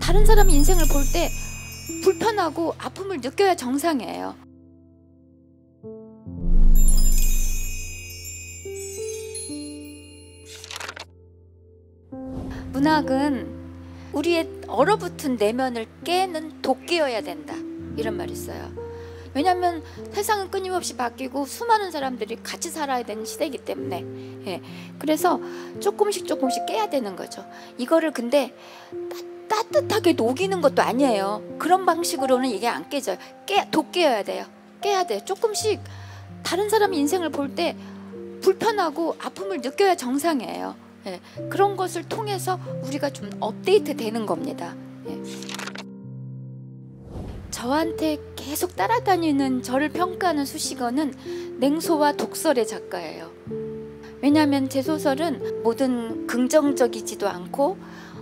다른 사람 인생을 볼 때 불편하고 아픔을 느껴야 정상이에요. 문학은 우리의 얼어붙은 내면을 깨는 도끼여야 된다. 이런 말이 있어요. 왜냐하면 세상은 끊임없이 바뀌고 수많은 사람들이 같이 살아야 되는 시대이기 때문에 예. 그래서 조금씩 조금씩 깨야 되는 거죠. 이거를 근데 따, 따뜻하게 녹이는 것도 아니에요. 그런 방식으로는 이게 안 깨져요. 깨, 도깨어야 돼요. 깨야 돼요. 조금씩 다른 사람 인생을 볼 때 불편하고 아픔을 느껴야 정상이에요. 예. 그런 것을 통해서 우리가 좀 업데이트 되는 겁니다. 예. 저한테 계속 따라다니는 저를 평가하는 수식어는 냉소와 독설의 작가예요. 왜냐하면 제 소설은 모든 긍정적이지도 않고 막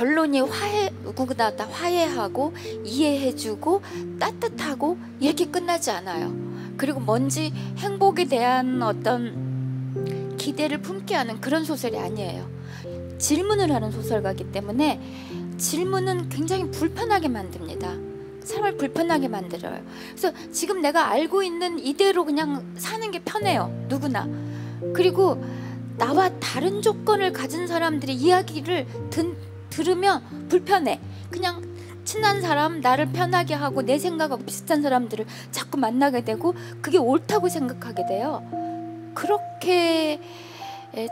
결론이 화해 누구나 다 화해하고 이해해주고 따뜻하고 이렇게 끝나지 않아요. 그리고 뭔지 행복에 대한 어떤 기대를 품게 하는 그런 소설이 아니에요. 질문을 하는 소설가기 때문에 질문은 굉장히 불편하게 만듭니다. 사람을 불편하게 만들어요. 그래서 지금 내가 알고 있는 이대로 그냥 사는 게 편해요. 누구나. 그리고 나와 다른 조건을 가진 사람들의 이야기를 든, 들으면 불편해. 그냥 친한 사람, 나를 편하게 하고 내 생각하고 비슷한 사람들을 자꾸 만나게 되고 그게 옳다고 생각하게 돼요. 그렇게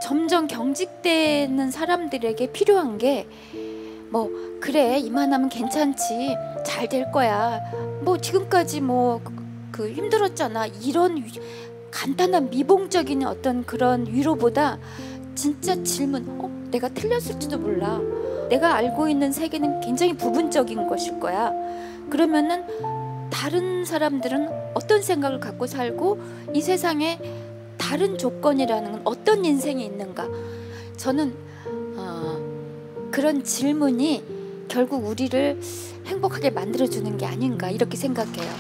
점점 경직되는 사람들에게 필요한 게 뭐 그래 이만하면 괜찮지 잘 될 거야 뭐 지금까지 뭐 그 힘들었잖아 이런 간단한 미봉적인 어떤 그런 위로보다 진짜 질문 어 내가 틀렸을지도 몰라 내가 알고 있는 세계는 굉장히 부분적인 것일 거야 그러면은 다른 사람들은 어떤 생각을 갖고 살고 이 세상에 다른 조건이라는 건 어떤 인생이 있는가? 저는 어, 그런 질문이 결국 우리를 행복하게 만들어주는 게 아닌가 이렇게 생각해요.